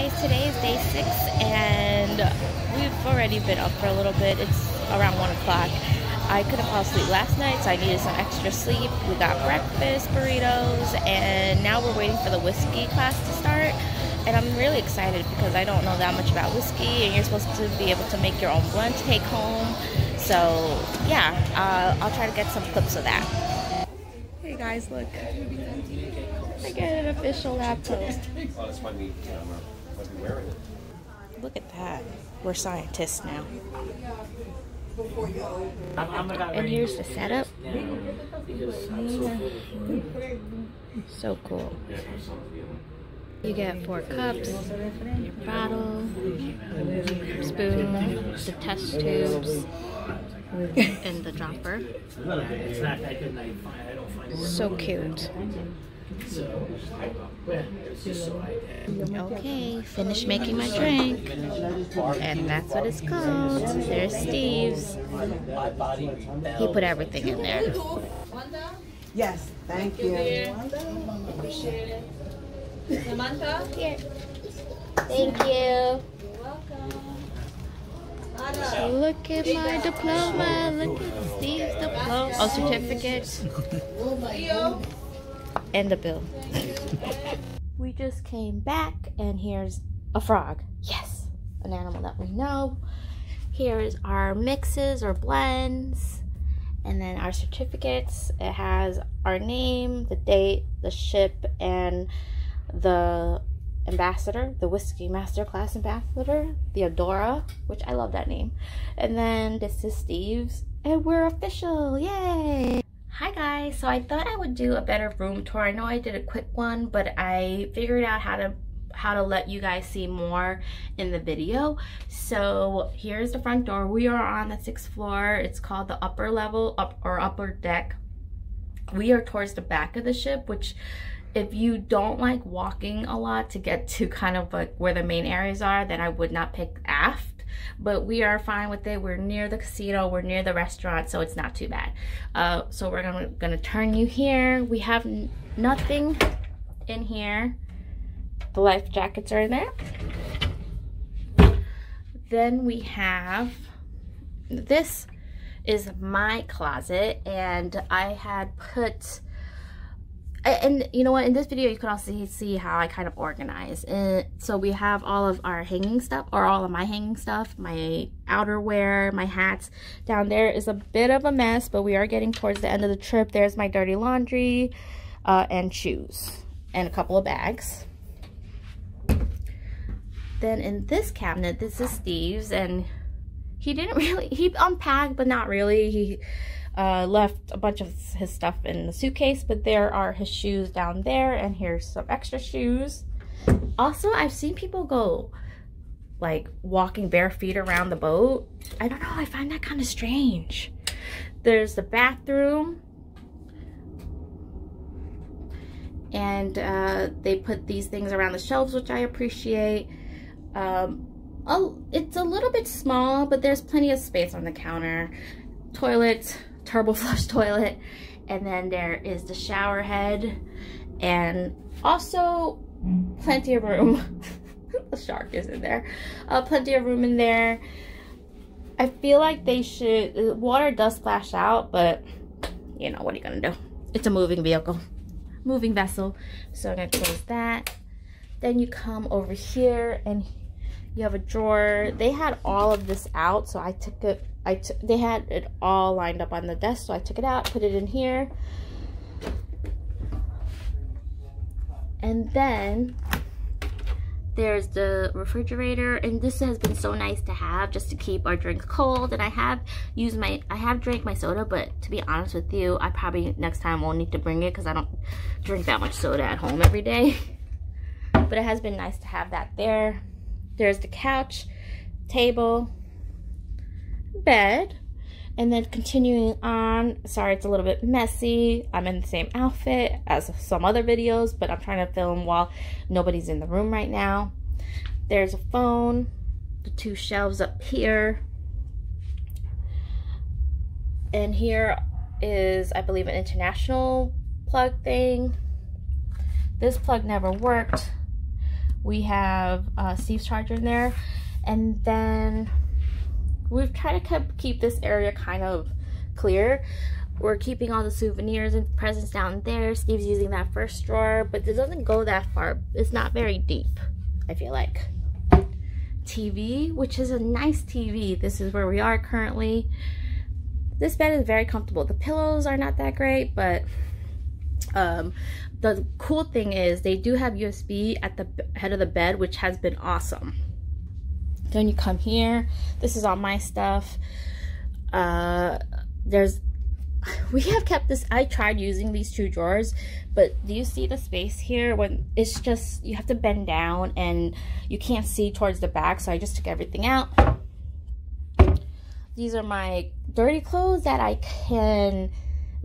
guys, today is day six and we've already been up for a little bit. It's around one o'clock. I couldn't fall asleep last night, so I needed some extra sleep. We got breakfast, burritos, and now we're waiting for the whiskey class to start. And I'm really excited because I don't know that much about whiskey, and you're supposed to be able to make your own blend to take home. So yeah, uh, I'll try to get some clips of that. Hey guys, look. I get an official lab post. Look at that. We're scientists now. And here's the setup. So cool. You get four cups, your bottle, spoon, the test tubes, and the dropper. So cute. Okay, finished making my drink. And that's what it's called. There's Steve's. He put everything in there. Yes, thank you. Appreciate it. Samantha? Here. Thank you. You're welcome. Look at my diploma. Look at Steve's diploma. Oh, certificate. And the bill. we just came back, and here's a frog. Yes, an animal that we know. Here's our mixes or blends, and then our certificates. It has our name, the date, the ship, and the ambassador, the Whiskey Masterclass ambassador, the Adora, which I love that name. And then this is Steve's, and we're official! Yay! Hi guys, so I thought I would do a better room tour. I know I did a quick one, but I figured out how to how to let you guys see more in the video. So here's the front door. We are on the sixth floor. It's called the upper level up or upper deck. We are towards the back of the ship, which if you don't like walking a lot to get to kind of like where the main areas are, then I would not pick aft but we are fine with it. We're near the casino, we're near the restaurant, so it's not too bad. Uh, so we're gonna, gonna turn you here. We have nothing in here. The life jackets are in there. Then we have, this is my closet and I had put and you know what? In this video you can also see how I kind of organize and so we have all of our hanging stuff or all of my hanging stuff my outerwear my hats. Down there is a bit of a mess but we are getting towards the end of the trip. There's my dirty laundry uh, and shoes and a couple of bags. Then in this cabinet this is Steve's and he didn't really he unpacked but not really. He uh, left a bunch of his stuff in the suitcase, but there are his shoes down there, and here's some extra shoes. Also, I've seen people go like walking bare feet around the boat. I don't know, I find that kind of strange. There's the bathroom. And uh, they put these things around the shelves, which I appreciate. Um, oh, it's a little bit small, but there's plenty of space on the counter. Toilet, turbo flush toilet and then there is the shower head and also plenty of room. The shark is in there. Uh, plenty of room in there. I feel like they should water does splash out but you know what are you gonna do? It's a moving vehicle. Moving vessel. So I'm gonna close that. Then you come over here and you have a drawer. They had all of this out so I took it I t they had it all lined up on the desk, so I took it out, put it in here. And then there's the refrigerator and this has been so nice to have just to keep our drinks cold. And I have used my I have drank my soda but to be honest with you I probably next time won't need to bring it because I don't drink that much soda at home every day. But it has been nice to have that there. There's the couch table bed. And then continuing on, sorry it's a little bit messy. I'm in the same outfit as some other videos, but I'm trying to film while nobody's in the room right now. There's a phone, the two shelves up here. And here is, I believe, an international plug thing. This plug never worked, We have uh, Steve's charger in there. And then we've tried to keep this area kind of clear. We're keeping all the souvenirs and presents down there. Steve's using that first drawer, but it doesn't go that far. It's not very deep, I feel like. TV, which is a nice TV. This is where we are currently. This bed is very comfortable. The pillows are not that great, but um, the cool thing is they do have USB at the head of the bed, which has been awesome. Then you come here. This is all my stuff. Uh, there's, we have kept this, I tried using these two drawers, but do you see the space here? When it's just, you have to bend down and you can't see towards the back. So I just took everything out. These are my dirty clothes that I can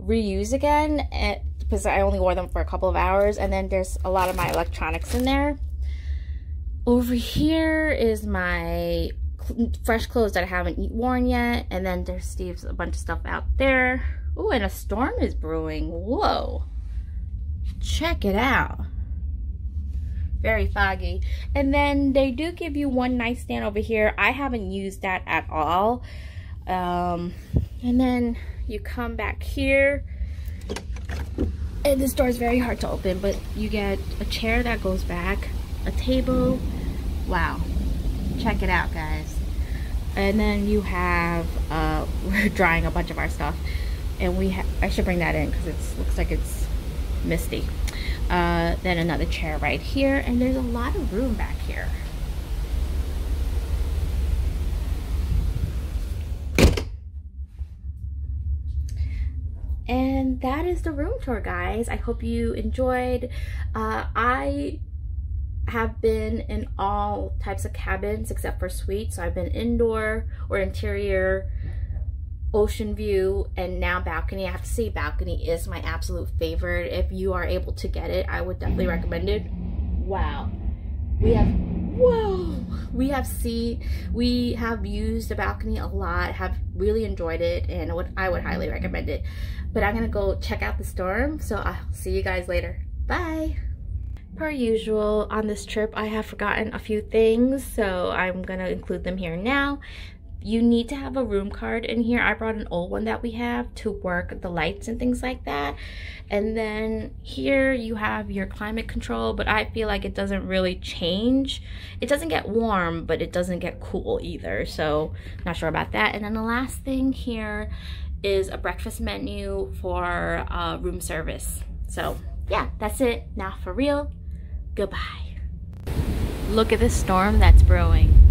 reuse again at, because I only wore them for a couple of hours. And then there's a lot of my electronics in there. Over here is my fresh clothes that I haven't worn yet. And then there's Steve's a bunch of stuff out there. Oh, and a storm is brewing. Whoa. Check it out. Very foggy. And then they do give you one nightstand over here. I haven't used that at all. Um, and then you come back here. And this door is very hard to open, but you get a chair that goes back, a table. Wow. Check it out, guys. And then you have, uh, we're drying a bunch of our stuff. And we have, I should bring that in because it looks like it's misty. Uh, then another chair right here. And there's a lot of room back here. and that is the room tour guys i hope you enjoyed uh, i have been in all types of cabins except for suites. So i've been indoor or interior ocean view and now balcony. I have to say balcony is my absolute favorite. If you are able to get it i would definitely recommend it. Wow. We have whoa. We have seen we have used the balcony a lot have really enjoyed it and would i would highly recommend it. But i'm gonna go check out the storm so i'll see you guys later. Bye per usual on this trip i have forgotten a few things so i'm gonna include them here now you need to have a room card in here. I brought an old one that we have to work the lights and things like that. And then here you have your climate control, but I feel like it doesn't really change. It doesn't get warm, but it doesn't get cool either. So not sure about that. And then the last thing here is a breakfast menu for uh, room service. So yeah, that's it. Now for real, goodbye. Look at this storm that's brewing.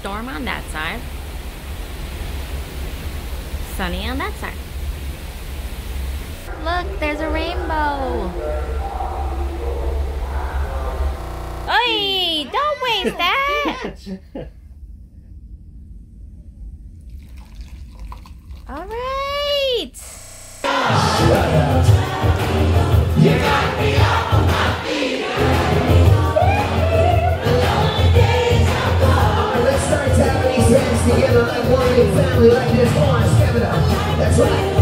Storm on that side. Sunny on that side. Look, there's a rainbow. Oi, don't waste that. family like this. Come on, step it up. That's right.